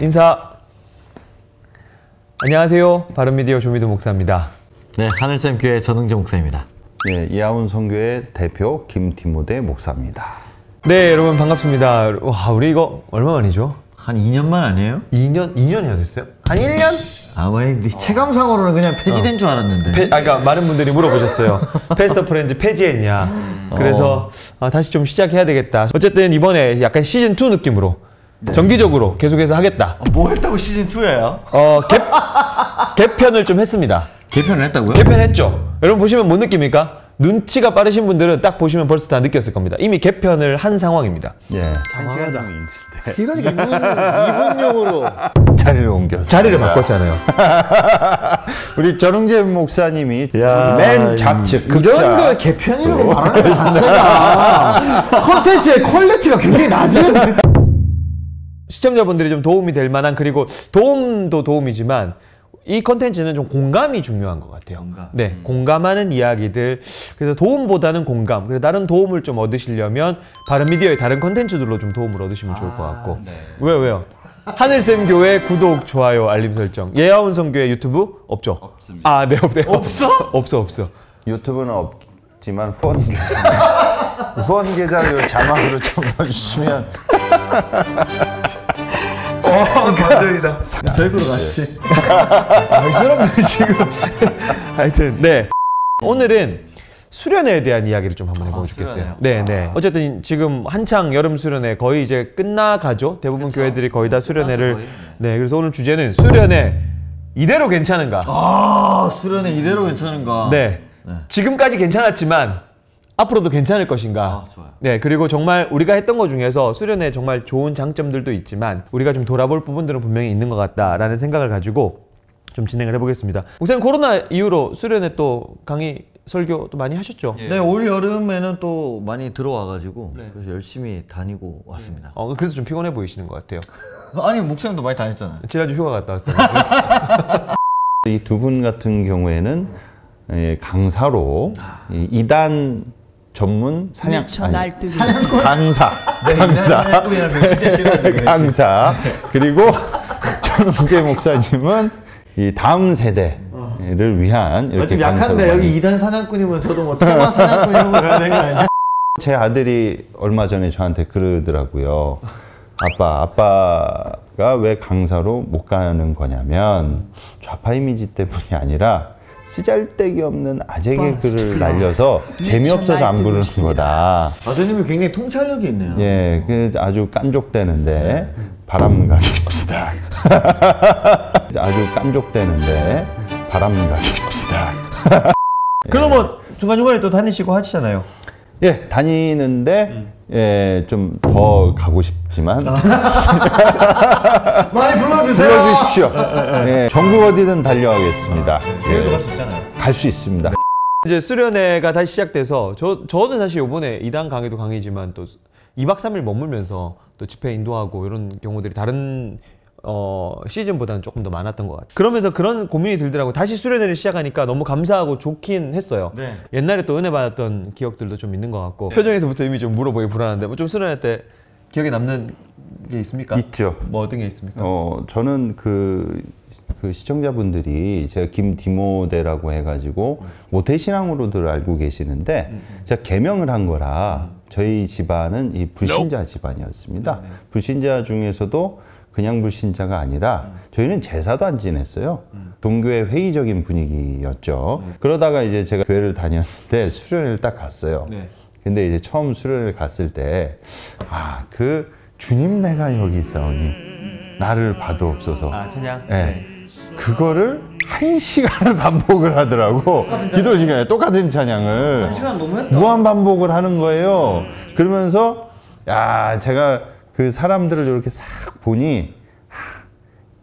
인사. 안녕하세요. 바른미디어 조미도 목사입니다. 네, 하늘샘 교회 전흥재 목사입니다. 네, 이하운 선교회 대표 김티모데 목사입니다. 네, 여러분 반갑습니다. 와, 우리 이거 얼마 만이죠? 한 2년만 아니에요? 2년, 2년이나 됐어요? 한 1년? 아마 체감상으로는 그냥 폐지된 줄 알았는데. 페, 아, 그러니까 많은 분들이 물어보셨어요. 페스터 프렌즈 폐지했냐? 그래서 아, 다시 좀 시작해야 되겠다. 어쨌든 이번에 약간 시즌 2 느낌으로 정기적으로 계속해서 하겠다. 뭐 했다고 시즌 2예요? 어, 개, 개편을 좀 했습니다. 개편을 했다고요? 개편했죠. 여러분 보시면 못 느낍니까? 눈치가 빠르신 분들은 딱 보시면 벌써 다 느꼈을 겁니다. 이미 개편을 한 상황입니다. 예, 시간 정도 있는데 그러니까 이분 용으로 자리를 옮겼어요. 자리를 바꿨잖아요. 우리 전흥재 목사님이 야, 맨 좌측 이런 거 개편이라고 말하는 것 자체가 컨텐츠의 퀄리티가 굉장히 낮은 시청자분들이 좀 도움이 될 만한 그리고 도움도 도움이지만 이 컨텐츠는 좀 공감이 중요한 것 같아요. 공감. 네, 공감하는 이야기들. 그래서 도움보다는 공감. 그래서 다른 도움을 좀 얻으시려면 다른 미디어의 다른 컨텐츠들로 좀 도움을 얻으시면 좋을 것 같고. 왜요, 왜요? 하늘샘 교회 구독, 좋아요, 알림 설정. 예아운 성교회 유튜브 없죠? 없습니다. 아, 네, 없네. 없어? 없어, 없어. 유튜브는 없지만 후원 계좌 후원 계좌를 자막으로 좀 넣어주시면 어, 반전이다. 저희도 같이 아, 이 사람들 지금. 하여튼, 네. 오늘은 수련회에 대한 이야기를 좀 한번 해보고 싶겠어요. 수련회요? 네, 네. 어쨌든 지금 한창 여름 수련회 거의 이제 끝나가죠. 대부분 교회들이 거의 다 수련회를. 거의. 네, 그래서 오늘 주제는 수련회 이대로 괜찮은가? 아 수련회 이대로 괜찮은가? 네. 지금까지 괜찮았지만 앞으로도 괜찮을 것인가? 아, 좋아요. 네, 그리고 정말 우리가 했던 것 중에서 수련회 정말 좋은 장점들도 있지만 우리가 좀 돌아볼 부분들은 분명히 있는 것 같다라는 생각을 가지고 좀 진행을 해보겠습니다. 목사님 코로나 이후로 수련회 또 강의 설교 또 많이 하셨죠? 네, 올 여름에는 또 많이 들어와가지고 그래서 열심히 다니고 왔습니다. 어, 그래서 좀 피곤해 보이시는 것 같아요. 아니 목사님도 많이 다녔잖아요. 지난주 휴가 갔다 왔더니 이두 분 같은 경우에는 예, 강사로 이 이단 전문 사냥 아니, 강사 강사. 강사. 그리고 전웅재 목사님은 이 다음 세대를 위한 아, 이렇게 좀 약한데 여기 2단 사냥꾼이면 저도 뭐 테마 사냥꾼 이런 거 해야 되는 거 아니야? 제 아들이 얼마 전에 저한테 그러더라고요. 아빠, 아빠가 왜 강사로 못 가는 거냐면 좌파 이미지 때문이 아니라 쓰잘데기 없는 아재 개그를 날려서 재미없어서 안 부르는 거다. 아드님이 굉장히 통찰력이 있네요. 예, 그 아주 깐족대는데 바람각입니다. 아주 깐족대는데 바람각입니다. 그러면 중간중간에 또 다니시고 하시잖아요. 예, 다니는데 예, 좀 더 가고 싶지만 많이 불러주세요. 불러주십시오. 예, 전국 어디든 달려가겠습니다. 교회도 갈수 있잖아요. 갈 수 있습니다. 이제 수련회가 다시 시작돼서 저 저는 사실 이번에 이단 강의도 강의지만 또 2박 3일 머물면서 또 집회 인도하고 이런 경우들이 다른 어, 시즌보다는 조금 더 많았던 것 같아요. 그러면서 그런 고민이 들더라고요. 다시 수련회를 시작하니까 너무 감사하고 좋긴 했어요. 네. 옛날에 또 은혜 받았던 기억들도 좀 있는 것 같고 표정에서부터 이미 좀 물어보기 불안한데 뭐 좀 수련회 때 기억에 남는 게 있습니까? 있죠. 뭐 어떤 게 있습니까? 어, 저는 그, 그 시청자분들이 제가 김디모데라고 해가지고 모태신앙으로들 알고 계시는데 제가 개명을 한 거라 저희 집안은 이 불신자 집안이었습니다. 불신자 중에서도 그냥 불신자가 아니라 저희는 제사도 안 지냈어요. 동교회 회의적인 분위기였죠. 그러다가 이제 제가 교회를 다녔는데 수련회를 딱 갔어요. 네. 근데 이제 처음 수련회를 갔을 때, 아, 그 주님 내가 여기 있사오니 나를 봐도 없어서. 아 찬양. 예. 그거를 한 시간을 반복을 하더라고. 기도 시간에 똑같은 찬양을. 한 시간 너무 했다. 무한 반복을 하는 거예요. 그러면서, 야, 제가 그 사람들을 이렇게 싹 보니, 하,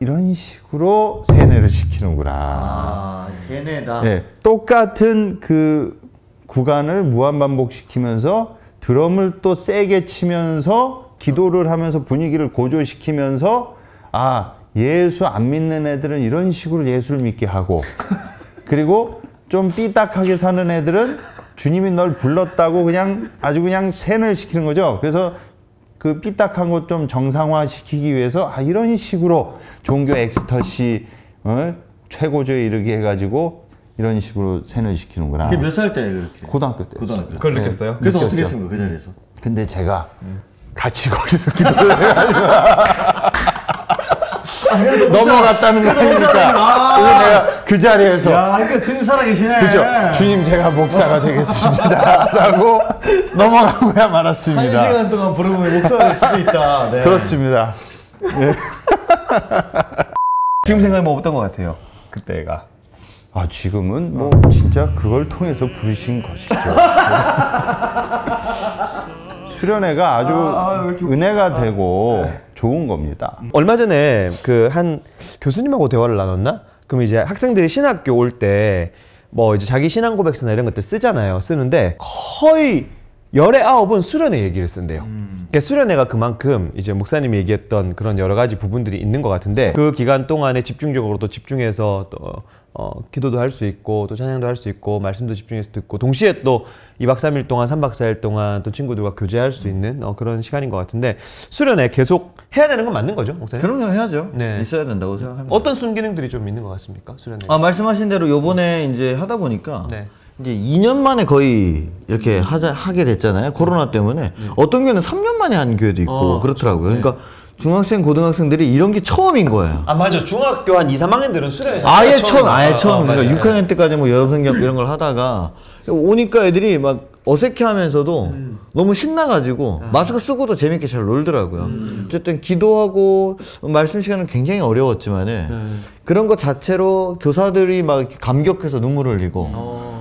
이런 식으로 세뇌를 시키는구나. 아 세뇌다. 예, 똑같은 그 구간을 무한 반복시키면서 드럼을 또 세게 치면서 기도를 하면서 분위기를 고조시키면서 아 예수 안 믿는 애들은 이런 식으로 예수를 믿게 하고 그리고 좀 삐딱하게 사는 애들은 주님이 널 불렀다고 그냥 아주 그냥 세뇌를 시키는 거죠. 그래서 그 삐딱한 것 좀 정상화 시키기 위해서 아 이런 식으로 종교 엑스터시 어? 최고조에 이르게 해가지고 이런 식으로 세뇌 시키는구나. 그게 몇 살 때 그렇게? 고등학교 때. 고등학교 때. 그걸 느꼈어요? 그래서 느꼈죠. 어떻게 했습니까 그 자리에서? 근데 제가 같이 거기서 기도를 해가지고 넘어갔다는 거니까 그래서 내가 그 자리에서 야, 그러니까 주님 살아계시네. 그죠 주님 제가 목사가 되겠습니다라고 넘어가고야 한 말았습니다. 시간 동안 부르면 목사가 될 수도 있다. 네. 그렇습니다. 지금 생각해보면 어떤 것 같아요? 그때가. 아 지금은 뭐 진짜 그걸 통해서 부르신 것이죠. 수련회가 아주 은혜가 되고 좋은 겁니다. 얼마 전에 그 한 교수님하고 대화를 나눴나? 그럼 이제 학생들이 신학교 올 때 뭐 이제 자기 신앙 고백서나 이런 것들 쓰잖아요. 쓰는데 거의 열의 아홉은 수련회 얘기를 쓴대요. 그러니까 수련회가 그만큼 이제 목사님이 얘기했던 그런 여러 가지 부분들이 있는 것 같은데 그 기간 동안에 집중적으로 또 집중해서 또 어, 기도도 할 수 있고 또 찬양도 할 수 있고 말씀도 집중해서 듣고 동시에 또 2박 3일 동안 3박 4일 동안 또 친구들과 교제할 수 있는 어, 그런 시간인 것 같은데 수련회 계속 해야 되는 건 맞는 거죠, 목사님? 그럼요 해야죠. 네. 있어야 된다고 생각합니다. 어떤 순기능들이 좀 있는 것 같습니까, 수련회? 아 말씀하신 대로 요번에 이제 하다 보니까 네. 이제 2년 만에 거의 이렇게 하자, 하게 됐잖아요. 코로나 때문에. 어떤 교회는 3년 만에 한 교회도 있고 어, 그렇더라고요. 그러니까 중학생, 고등학생들이 이런 게 처음인 거예요. 아 맞아, 중학교 한 2, 3학년들은 수련회 아예 처음, 아예 아, 처음. 아, 그러니까 맞아요. 6학년 때까지 뭐 여름성경 이런 걸 하다가 오니까 애들이 막 어색해 하면서도 너무 신나가지고 마스크 쓰고도 재밌게 잘 놀더라고요. 어쨌든 기도하고 말씀 시간은 굉장히 어려웠지만은 그런 것 자체로 교사들이 막 감격해서 눈물을 흘리고 어,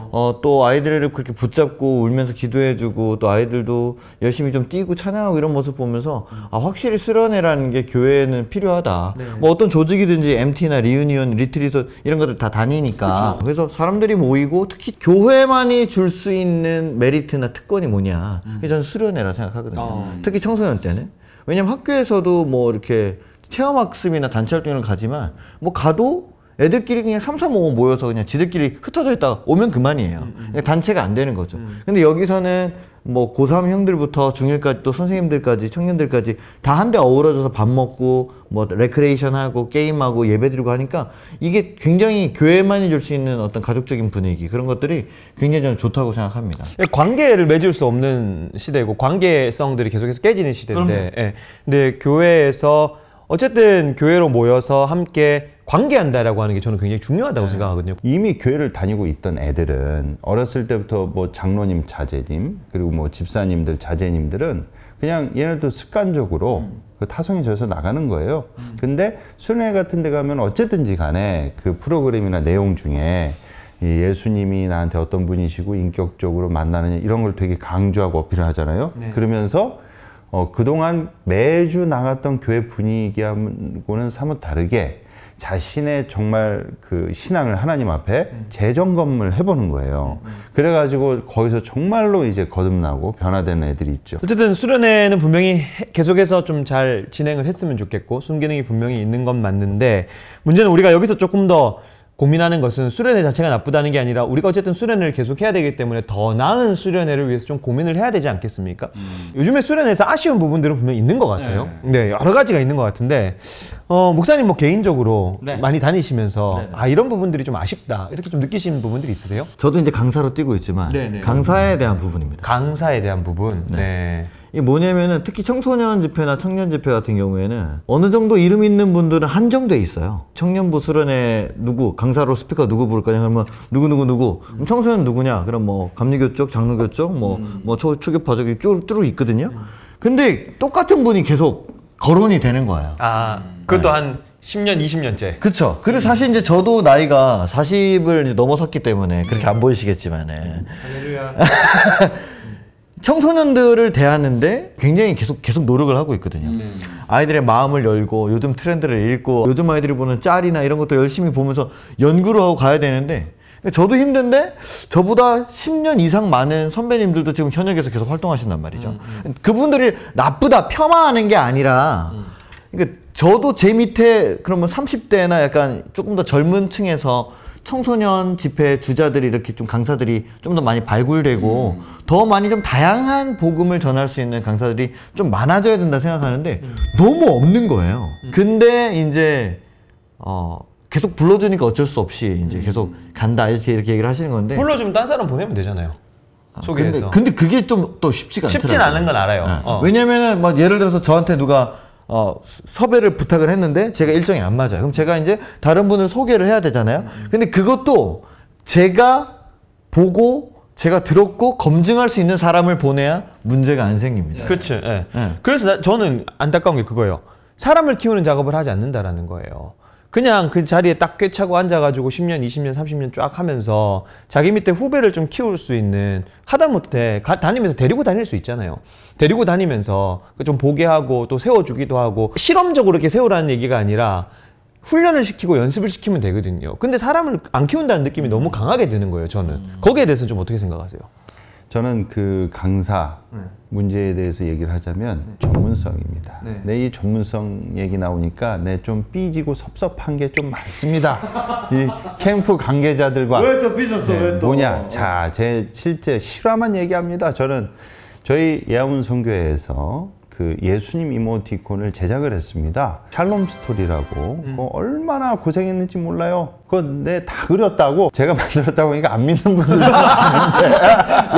또 아이들을 그렇게 붙잡고 울면서 기도해주고 또 아이들도 열심히 좀 뛰고 찬양하고 이런 모습 보면서 아 확실히 수련회라는 게 교회에는 필요하다. 뭐 어떤 조직이든지 MT나 reunion, retreat 이런 것들 다 다니니까 그래서 사람들이 모이고 특히 교회만이 줄 수 있는 메리트나 특권이 뭐냐. 그게 저는 수련회라 생각하거든요. 어. 특히 청소년 때는 왜냐면 학교에서도 뭐 이렇게 체험학습이나 단체 활동을 가지만 뭐 가도 애들끼리 그냥 삼삼오오 모여서 그냥 지들끼리 흩어져 있다가 오면 그만이에요. 그냥 단체가 안 되는 거죠. 근데 여기서는 뭐 고3 형들부터 중1까지 또 선생님들까지 청년들까지 다 한데 어우러져서 밥 먹고 뭐 레크레이션 하고 게임하고 예배 드리고 하니까 이게 굉장히 교회만이 줄 수 있는 어떤 가족적인 분위기 그런 것들이 굉장히 저는 좋다고 생각합니다. 관계를 맺을 수 없는 시대고 관계성들이 계속해서 깨지는 시대인데, 예. 근데 교회에서 어쨌든 교회로 모여서 함께 관계한다라고 하는 게 저는 굉장히 중요하다고 생각하거든요. 이미 교회를 다니고 있던 애들은 어렸을 때부터 뭐 장로님, 자제님 그리고 뭐 집사님들, 자제님들은 그냥 얘네도 습관적으로 그 타성해져서 나가는 거예요. 근데 수련회 같은 데 가면 어쨌든지 간에 그 프로그램이나 내용 중에 이 예수님이 나한테 어떤 분이시고 인격적으로 만나느냐 이런 걸 되게 강조하고 어필을 하잖아요. 그러면서 어, 그동안 매주 나갔던 교회 분위기하고는 사뭇 다르게 자신의 정말 그 신앙을 하나님 앞에 재점검을 해보는 거예요. 그래가지고 거기서 정말로 이제 거듭나고 변화되는 애들이 있죠. 어쨌든 수련회는 분명히 해- 계속해서 좀 잘 진행을 했으면 좋겠고 순기능이 분명히 있는 건 맞는데 문제는 우리가 여기서 조금 더 고민하는 것은 수련회 자체가 나쁘다는 게 아니라 우리가 어쨌든 수련회를 계속 해야 되기 때문에 더 나은 수련회를 위해서 좀 고민을 해야 되지 않겠습니까? 요즘에 수련회에서 아쉬운 부분들은 분명히 있는 것 같아요. 네, 여러 가지가 있는 것 같은데 어, 목사님 뭐 개인적으로 네. 많이 다니시면서 네, 네. 아 이런 부분들이 좀 아쉽다 이렇게 좀 느끼시는 부분들이 있으세요? 저도 이제 강사로 뛰고 있지만 네, 네. 강사에 대한 부분입니다. 강사에 대한 부분. 네. 이게 뭐냐면은 특히 청소년 집회나 청년 집회 같은 경우에는 어느 정도 이름 있는 분들은 한정돼 있어요. 청년부 수련회 누구 강사로 스피커 누구 부를 거냐 그러면 누구 누구 누구 그럼 청소년 누구냐 그럼 뭐 감리교 쪽 장로교 쪽 뭐뭐 초교파 쪽이 쭉 뚫어 있거든요. 근데 똑같은 분이 계속 거론이 되는 거예요. 아 그것도 한 10년, 20년째. 그쵸. 그리고 사실 이제 저도 나이가 40을 넘어섰기 때문에 그렇게 안 보이시겠지만은 할렐루야. 청소년들을 대하는데 굉장히 계속 계속 노력을 하고 있거든요. 아이들의 마음을 열고 요즘 트렌드를 읽고 요즘 아이들이 보는 짤이나 이런 것도 열심히 보면서 연구를 하고 가야 되는데 저도 힘든데 저보다 10년 이상 많은 선배님들도 지금 현역에서 계속 활동하신단 말이죠. 그분들이 나쁘다 폄하하는 게 아니라 그러니까 저도 제 밑에 그러면 30대나 약간 조금 더 젊은 층에서 청소년 집회 주자들이 이렇게 좀 강사들이 좀 더 많이 발굴되고 더 많이 좀 다양한 복음을 전할 수 있는 강사들이 좀 많아져야 된다 생각하는데 너무 없는 거예요. 근데 이제 어 계속 불러주니까 어쩔 수 없이 이제 계속 간다 이렇게 이렇게 얘기를 하시는 건데 불러주면 딴 사람 보내면 되잖아요. 소개해서. 근데, 근데 그게 좀 또 쉽지가 않더라고요. 쉽진 않은 건 알아요. 네. 어. 왜냐면은 뭐 예를 들어서 저한테 누가 어, 수- 섭외를 부탁을 했는데 제가 일정이 안 맞아요. 그럼 제가 이제 다른 분을 소개를 해야 되잖아요. 근데 그것도 제가 보고 제가 들었고 검증할 수 있는 사람을 보내야 문제가 안 생깁니다. 그렇죠. 예. 네. 그래서 나- 저는 안타까운 게 그거예요. 사람을 키우는 작업을 하지 않는다라는 거예요. 그냥 그 자리에 딱 꿰차고 앉아가지고 10년, 20년, 30년 쫙 하면서 자기 밑에 후배를 좀 키울 수 있는 하다못해 가- 다니면서 데리고 다닐 수 있잖아요. 데리고 다니면서 그좀 보게 하고 또 세워주기도 하고 실험적으로 이렇게 세우라는 얘기가 아니라 훈련을 시키고 연습을 시키면 되거든요. 근데 사람을 안 키운다는 느낌이 너무 강하게 드는 거예요, 저는. 거기에 대해서는 좀 어떻게 생각하세요? 저는 그 강사 문제에 대해서 얘기를 하자면 전문성입니다. 네. 내 이 전문성 얘기 나오니까 내 좀 삐지고 섭섭한 게 좀 많습니다. 이 캠프 관계자들과 또 삐졌어? 네, 뭐냐? 자, 제 실제 실화만 얘기합니다. 저는 저희 예아문 선교회에서 그 예수님 이모티콘을 제작을 했습니다. 샬롬 스토리라고 그거 얼마나 고생했는지 몰라요. 그거 내다 그렸다고 제가 만들었다고 하니까 안 믿는 분들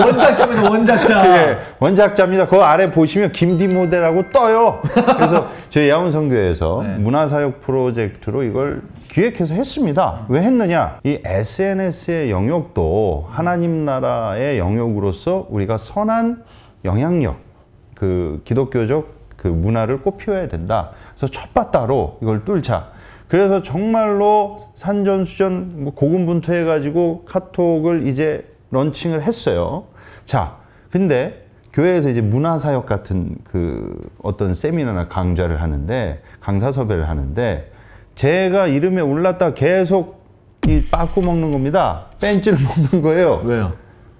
원작자입니다, 원작자. 예, 원작자입니다. 그 아래 보시면 김디 모델하고 떠요. 그래서 저희 야운 선교에서 문화사역 프로젝트로 이걸 기획해서 했습니다. 왜 했느냐? 이 SNS의 영역도 하나님 나라의 영역으로서 우리가 선한 영향력, 그 기독교적 그 문화를 꽃피워야 된다. 그래서 첫 바다로 이걸 뚫자. 그래서 정말로 산전수전 뭐 고군분투해가지고 카톡을 이제 런칭을 했어요. 자, 근데 교회에서 이제 문화사역 같은 그 어떤 세미나나 강좌를 하는데 강사 섭외를 하는데 제가 이름에 올랐다 계속 이 빠꾸 먹는 겁니다. 벤치를 먹는 거예요. 왜요?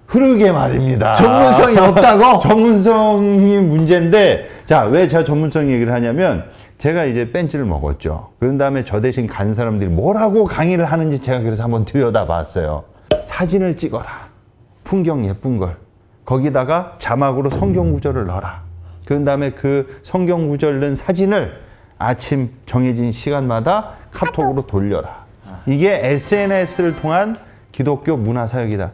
흐르게 말입니다. 전문성이 없다고? 전문성이 문제인데 자 왜 제가 전문성 얘기를 하냐면 제가 이제 벤치를 먹었죠. 그런 다음에 저 대신 간 사람들이 뭐라고 강의를 하는지 제가 그래서 한번 들여다 봤어요. 사진을 찍어라. 풍경 예쁜 걸. 거기다가 자막으로 성경 구절을 넣어라. 그런 다음에 그 성경 구절 넣은 사진을 아침 정해진 시간마다 카톡으로 돌려라. 이게 SNS를 통한 기독교 문화 사역이다.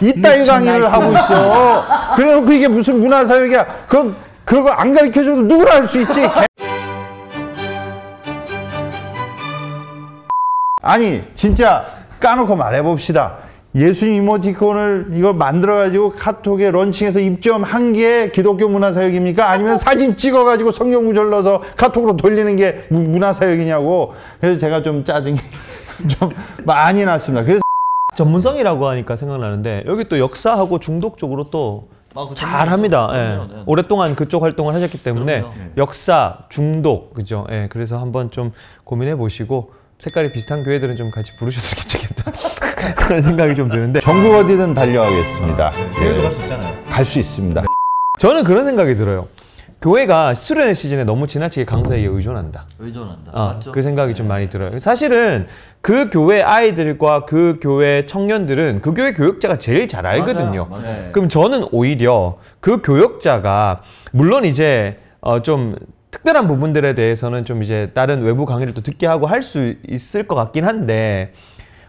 이따위 강의를 하고 있어. 그래놓고 이게 무슨 문화사역이야. 그건, 그런 거 안 가르쳐줘도 누구나 할 수 있지. 개- 아니, 진짜 까놓고 말해봅시다. 예수님 이모티콘을 이거 만들어가지고 카톡에 런칭해서 입점한 게 기독교 문화사역입니까? 아니면 사진 찍어가지고 성경 구절 넣어서 카톡으로 돌리는 게 무- 문화사역이냐고. 그래서 제가 좀 짜증이 좀 많이 났습니다. 그래서 전문성이라고 하니까 생각나는데 여기 또 역사하고 중독 쪽으로 또 아, 그 잘합니다. 예. 네. 오랫동안 그쪽 활동을 하셨기 때문에 그럼요. 네. 역사, 중독, 그죠? 예. 그래서 한번 좀 고민해 보시고 색깔이 비슷한 교회들은 좀 같이 부르셨으면 좋겠다. 그런 생각이 좀 드는데 전국 어디든 달려가겠습니다. 예. 수 있잖아요. 갈 수 있습니다. 저는 그런 생각이 들어요. 교회가 수련회 시즌에 너무 지나치게 강사에게 의존한다. 의존한다. 어, 맞죠? 그 생각이 좀 많이 들어요. 사실은 그 교회 아이들과 그 교회 청년들은 그 교회 교육자가 제일 잘 알거든요. 맞아요, 맞아요. 그럼 저는 오히려 그 교육자가 물론 이제 어, 좀 특별한 부분들에 대해서는 좀 이제 다른 외부 강의를 또 듣게 하고 할 수 있을 것 같긴 한데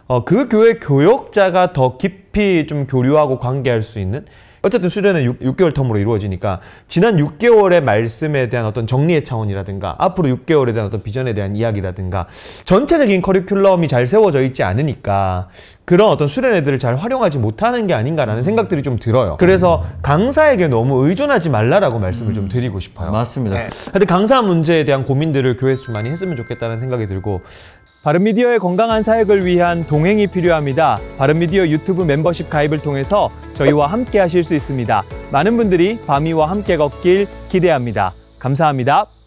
어, 그 교회 교역자가 더 깊이 좀 교류하고 관계할 수 있는 어쨌든 수련은 6, 개월 텀으로 이루어지니까 지난 6개월의 말씀에 대한 어떤 정리의 차원이라든가 앞으로 6개월에 대한 어떤 비전에 대한 이야기라든가 전체적인 커리큘럼이 잘 세워져 있지 않으니까 그런 어떤 수련회들을 잘 활용하지 못하는 게 아닌가라는 생각들이 좀 들어요. 그래서 강사에게 너무 의존하지 말라라고 말씀을 좀 드리고 싶어요. 맞습니다. 하여튼 강사 문제에 대한 고민들을 교회에서 좀 많이 했으면 좋겠다는 생각이 들고 바른미디어의 건강한 사역을 위한 동행이 필요합니다. 바른미디어 유튜브 멤버십 가입을 통해서 저희와 함께 하실 수 있습니다. 많은 분들이 바미와 함께 걷길 기대합니다. 감사합니다.